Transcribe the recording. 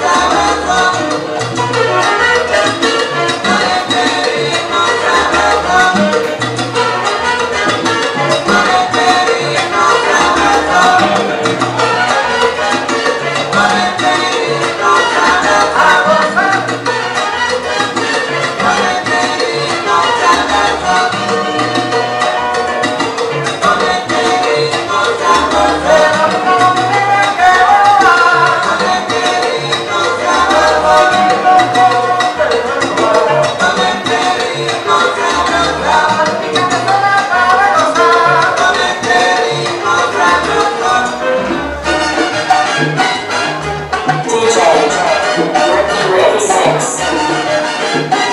Welcome. Thank